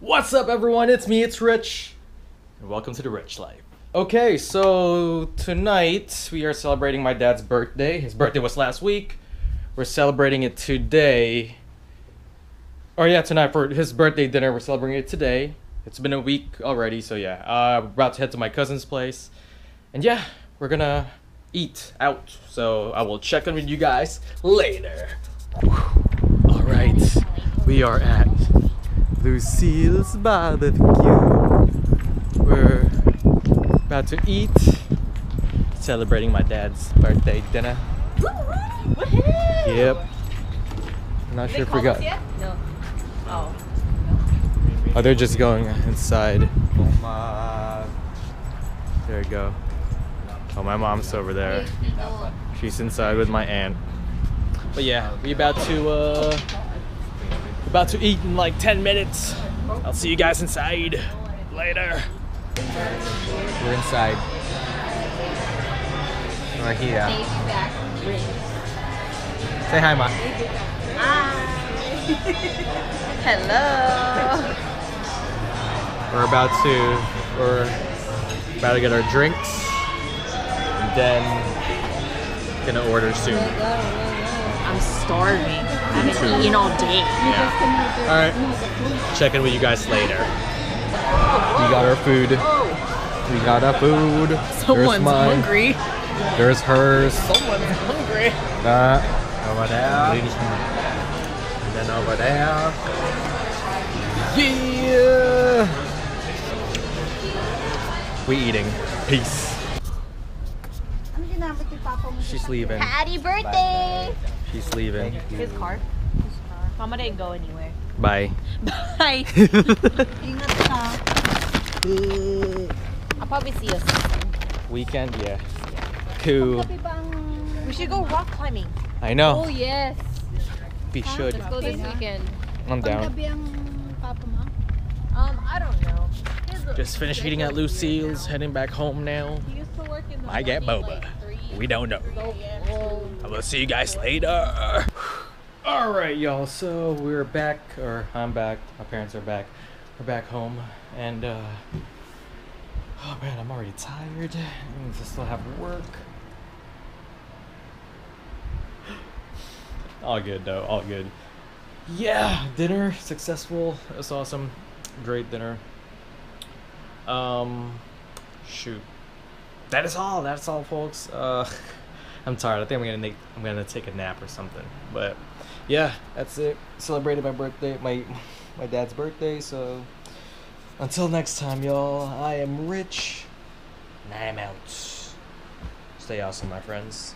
What's up, everyone? It's me, it's Rich, and welcome to the Rich Life. Okay, so tonight we are celebrating my dad's birthday. His birthday was last week. We're celebrating it today. Or yeah, tonight for his birthday dinner. We're celebrating it today. It's been a week already, so yeah. Uh, we're about to head to my cousin's place, and yeah, we're gonna eat out. So I will check in with you guys later. All right, we are at Lucille's barbecue. We're about to eat, celebrating my dad's birthday dinner. Yep. I'm not sure if we got. No. Oh. Oh, they're just going inside. There you go. Oh, my mom's over there. She's inside with my aunt. But yeah, we about to uh about to eat in like 10 minutes. I'll see you guys inside later. We're inside. We're here. Say hi, ma. Hi. Hello. We're about to we're about to get our drinks and then gonna order soon. I'm starving. I haven't eaten all day. Yeah. All right. Check in with you guys later. We got our food. We got our food. There's Someone's mine. hungry. There's hers. Someone's hungry. That over there. And then over there. Yeah. We eating. Peace. She's leaving. Happy birthday. She's leaving. His car. Mama didn't go anywhere. Bye. Bye. I'll probably see us. Weekend, yeah. Cool. We should go rock climbing. I know. Oh, yes. We should. Let's go this weekend. I'm down. Panggabi ang papa mo? Um, I don't know. Just finished eating at Lucille's, heading back home now. He used to work in the I get boba. We don't know. I will see you guys later. All right, y'all. So we're back, or I'm back. My parents are back. We're back home, and uh, oh man, I'm already tired. I need to still have work. All good though. All good. Yeah, dinner successful. It was awesome. Great dinner. Um, shoot that is all. That's all, folks. Uh, I'm tired. I think I'm gonna make, I'm gonna take a nap or something. But yeah, that's it. Celebrated my birthday, my my dad's birthday. So until next time, y'all. I am Rich, and I am out. Stay awesome, my friends.